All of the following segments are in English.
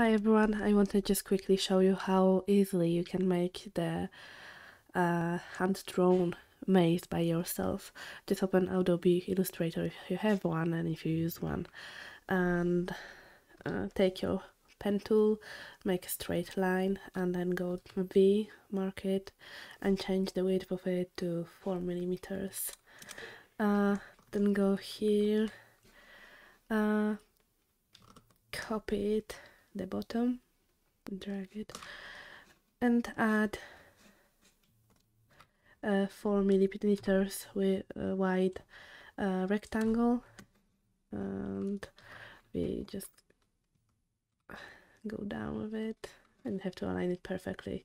Hi everyone, I want to just quickly show you how easily you can make the uh, hand-drawn maze by yourself. Just open Adobe Illustrator if you have one and if you use one and uh, take your pen tool, make a straight line and then go to V, mark it and change the width of it to 4 millimeters. Uh, then go here, uh, copy it the bottom. Drag it. And add a 4 millimeters with a wide uh, rectangle. And we just go down with it and have to align it perfectly.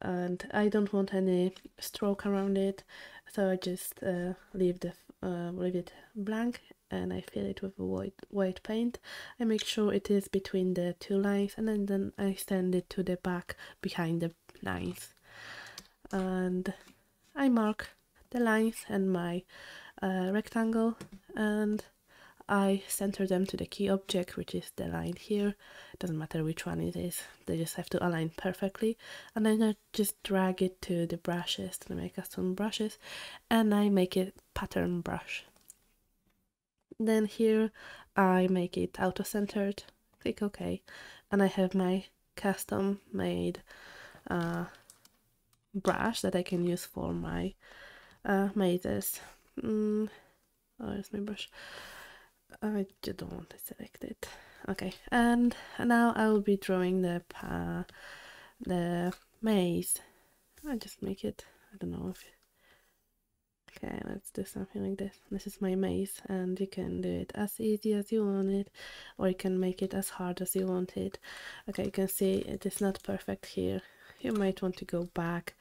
And I don't want any stroke around it so I just uh, leave the uh, leave it blank and I fill it with white white paint. I make sure it is between the two lines and then, then I send it to the back behind the lines. And I mark the lines and my uh, rectangle and I center them to the key object which is the line here. Doesn't matter which one it is they just have to align perfectly. And then I just drag it to the brushes to make custom brushes and I make it pattern brush. Then here I make it auto-centered click OK and I have my custom made uh, brush that I can use for my uh, mazes. Mm, where's my brush I just don't want to select it. Okay, and now I will be drawing the uh, the maze. I'll just make it. I don't know if. Okay, let's do something like this. This is my maze, and you can do it as easy as you want it, or you can make it as hard as you want it. Okay, you can see it is not perfect here. You might want to go back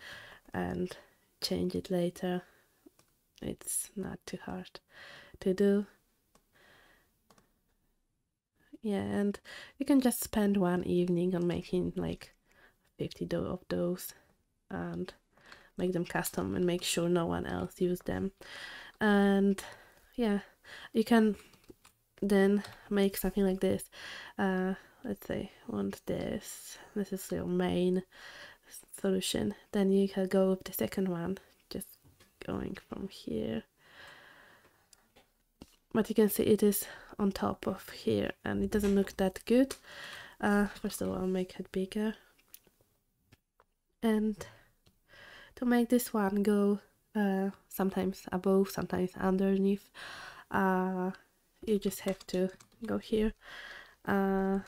and change it later. It's not too hard to do yeah and you can just spend one evening on making like 50 of those and make them custom and make sure no one else use them. And yeah you can then make something like this. Uh, let's say want this this is your main solution. Then you can go with the second one just going from here. But you can see it is on top of here and it doesn't look that good. Uh, first of all I'll make it bigger. And to make this one go uh, sometimes above sometimes underneath uh, you just have to go here uh,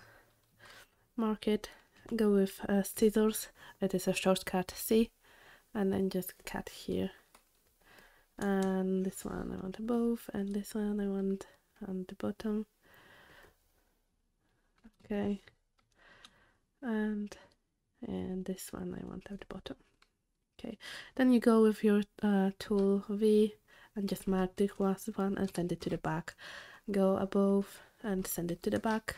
mark it go with uh, scissors. It is a shortcut C and then just cut here. And this one I want above and this one I want on the bottom. Okay. And and this one I want at the bottom. Okay. Then you go with your uh, tool V and just mark the last one and send it to the back. Go above and send it to the back.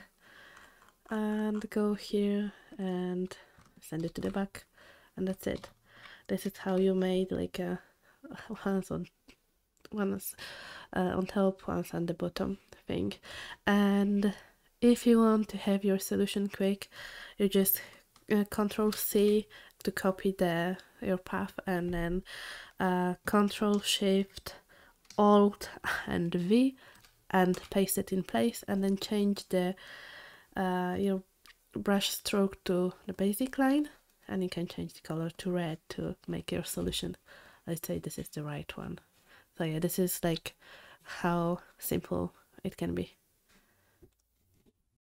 And go here and send it to the back. And that's it. This is how you made like a one's on one's uh, on top one's on the bottom thing. And if you want to have your solution quick you just uh, control C to copy the your path and then uh, control shift alt and V and paste it in place and then change the uh, your brush stroke to the basic line. And you can change the color to red to make your solution. I'd say this is the right one. So yeah, this is like how simple it can be.